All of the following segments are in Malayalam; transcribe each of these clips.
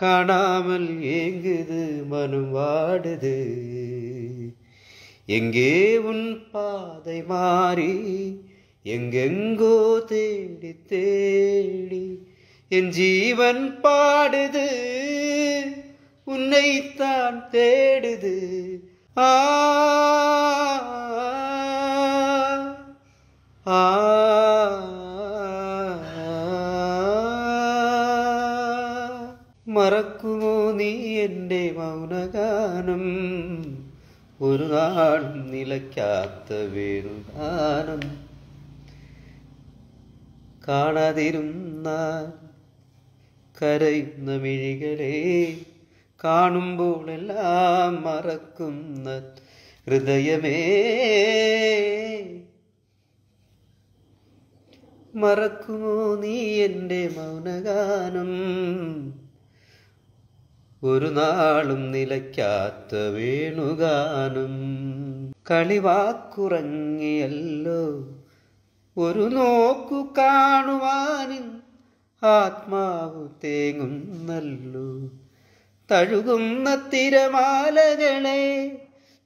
காணாமல் ஏங்குது மனம் வாடுது. எங்கே உன் பாதை மாறி எங்கெங்கோ தேடி தேடி என் ஜீவன் பாடுது. உன்னைத்தான் தேடுது. ஆ ஆ മറക്കുമോ നീ എന്റെ മൗനഗാനം? ഒരു നാളും നിലയ്ക്കാത്ത വേണുഗാനം. കാണാതിരുന്ന കരയുന്ന മിഴികളെ കാണുമ്പോഴെല്ലാം മറക്കുന്ന ഹൃദയമേ. മറക്കുമോ നീ എന്റെ മൗനഗാനം? ഒരു നാളും നിലയ്ക്കാത്ത വേണുഗാനം. കളിവാക്കുറങ്ങിയല്ലോ. ഒരു നോക്കു കാണുവാനും ആത്മാവ് തേങ്ങുന്നല്ലോ. തഴുകുന്ന തിരമാലകളെ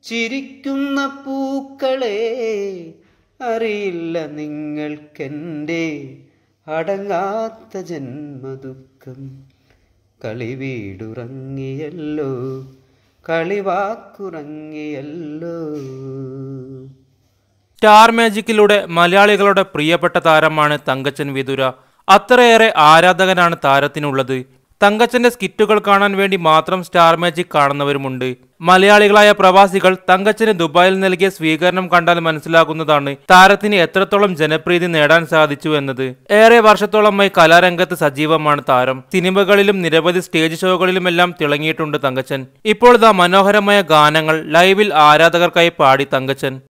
ചിരിക്കുന്ന പൂക്കളെ അറിയില്ല നിങ്ങൾക്കെന്റെ അടങ്ങാത്ത ജന്മദുഃഖം. കളിവീടുറങ്ങിയല്ലോ. കളിവാക്കുറങ്ങിയല്ലോ. സ്റ്റാർ മാജിക്കിലൂടെ മലയാളികളുടെ പ്രിയപ്പെട്ട താരമാണ് തങ്കച്ചൻ വിതുര. അത്രയേറെ ആരാധകനാണ് താരത്തിനുള്ളത്. തങ്കച്ചന്റെ സ്കിറ്റുകൾ കാണാൻ വേണ്ടി മാത്രം സ്റ്റാർ മാജിക് കാണുന്നവരുമുണ്ട്. മലയാളികളായ പ്രവാസികൾ തങ്കച്ചന് ദുബായിൽ നൽകിയ സ്വീകരണം കണ്ടാൽ മനസ്സിലാകുന്നതാണ് താരത്തിന് എത്രത്തോളം ജനപ്രീതി നേടാൻ സാധിച്ചു എന്നത്. ഏറെ വർഷത്തോളമായി കലാരംഗത്ത് സജീവമാണ് താരം. സിനിമകളിലും നിരവധി സ്റ്റേജ് ഷോകളിലുമെല്ലാം തിളങ്ങിയിട്ടുണ്ട് തങ്കച്ചൻ. ഇപ്പോൾ ഇതാ മനോഹരമായ ഗാനങ്ങൾ ലൈവിൽ ആരാധകർക്കായി പാടി തങ്കച്ചൻ.